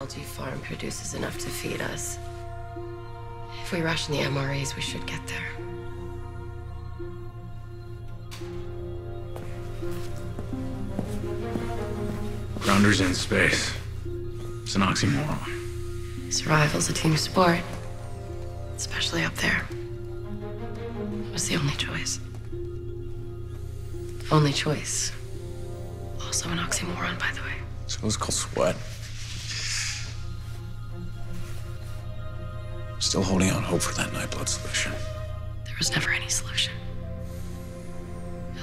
Algae farm produces enough to feed us. If we ration the MREs, we should get there. Grounders in space. It's an oxymoron. Survival's a team sport. Especially up there. It was the only choice. Only choice. Also an oxymoron, by the way. So it's called sweat. Still holding out hope for that Nightblood solution. There was never any solution.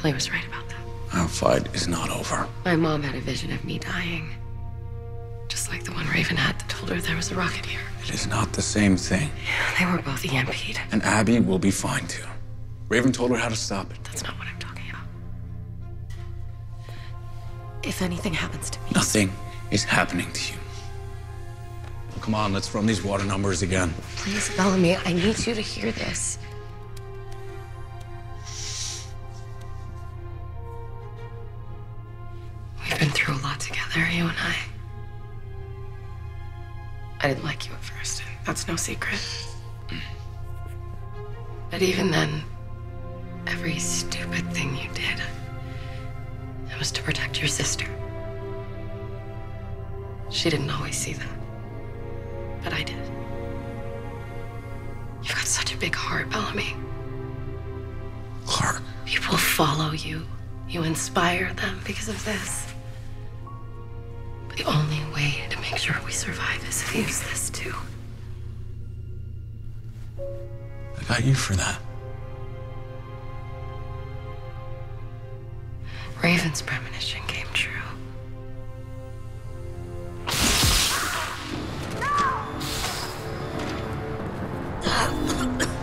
ALIE was right about that. Our fight is not over. My mom had a vision of me dying. Just like the one Raven had that told her there was a rocket here. It is not the same thing. They were both EMP'd. And Abby will be fine too. Raven told her how to stop it. That's not what I'm talking about. If anything happens to me, Nothing is happening to you. Come on, let's run these water numbers again. please, Bellamy, I need you to hear this. We've been through a lot together, you and I. I didn't like you at first. That's no secret. But even then, every stupid thing you did, it was to protect your sister. She didn't always see that. But I did. You've got such a big heart, Bellamy. Clarke. People follow you. You inspire them because of this. But the only way to make sure we survive is if you use this too. I got you for that. Raven's premonition Ha ha ha.